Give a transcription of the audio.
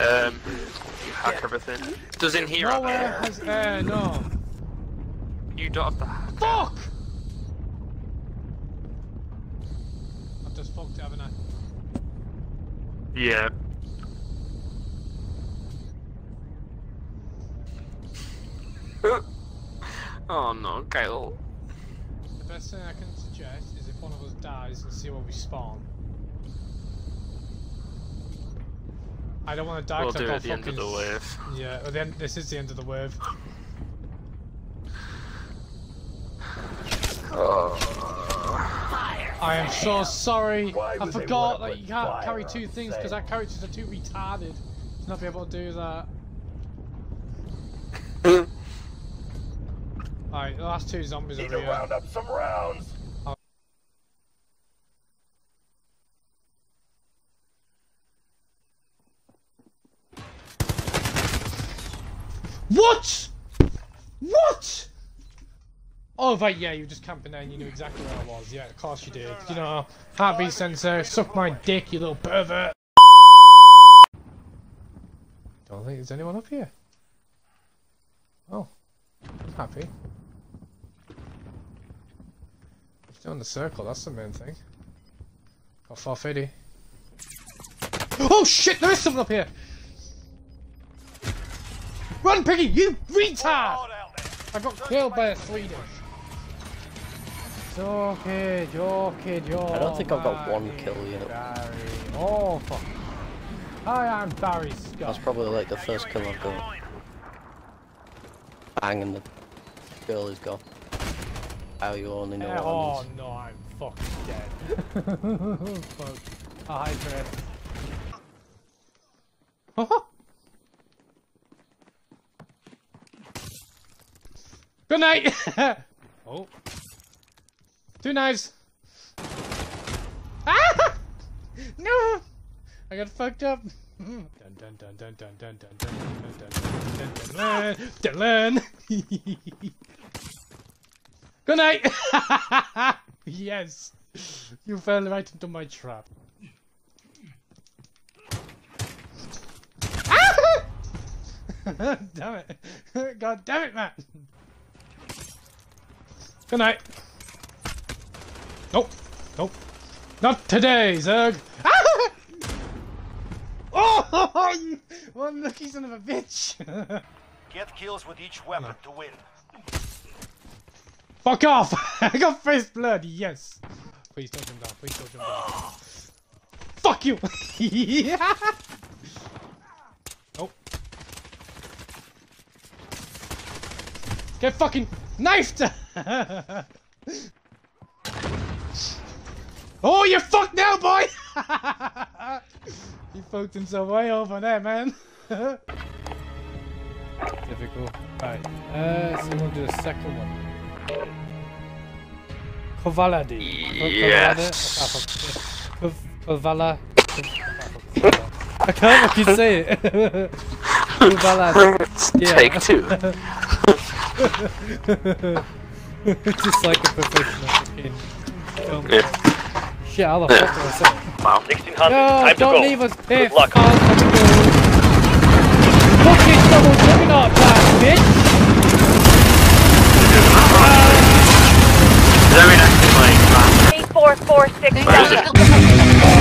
Um, you hack everything. Does in here have Nowhere air? has air, no. You don't have to hack. Fuck! I've just fucked it, haven't I? Yeah. oh no, Kyle. The best thing I can suggest is if one of us dies and see where we spawn. I don't want to die We'll 'cause I've do it at the end of the wave. Yeah, well, then this is the end of the wave. I am so sorry. Why I forgot that you can't carry two things because our characters are too retarded to not be able to do that. Alright, the last two zombies Need over to here. round up some rounds. What? What? Oh, right, yeah, you were just camping there and you knew exactly where I was. Yeah, of course you did. You know, heartbeat sensor, suck my dick, you little pervert. Don't think there's anyone up here. Oh, happy. Still in the circle, that's the main thing. Got 450. Oh shit, there is someone up here! Run, Piggy, you retard! I got killed by a Swedish. Joke, joke, joke. I don't think I've got one kill yet. Barry. Oh, fuck. I am Barry That's probably like the first kill I've got. Bang and the girl is gone. How you only know what oh happens. no, I'm fucking dead. fuck. Oh, hi, Chris. Good night! oh. Two knives! Ah! No! I got fucked up. Dun dun dun dun dun dun dun dun dun dun dun dun dun dun Good night! yes! You fell right into my trap. Ah! damn it! God damn it, Matt! Good night! Nope! Nope! Not today, Zerg! Ah! Oh! You one lucky son of a bitch! Get kills with each weapon to win. Fuck off! I got first blood, yes! Please don't jump down, please don't jump down. Fuck you! yeah! Nope. Get fucking knifed! oh, you're fucked now, boy! he fucked himself way over there, man. Difficult. Right. Uh, so we'll do a second one. Kovaladi. Yes. Kovala. I can't fucking say it. Kovaladi. Yeah. Take two. Just like a professional fucking film. Yeah. Shit, how the Wow. 1600, no, time don't to go. leave us piff. Good luck. Fucking double juggernaut bitch! Very nice, 3446.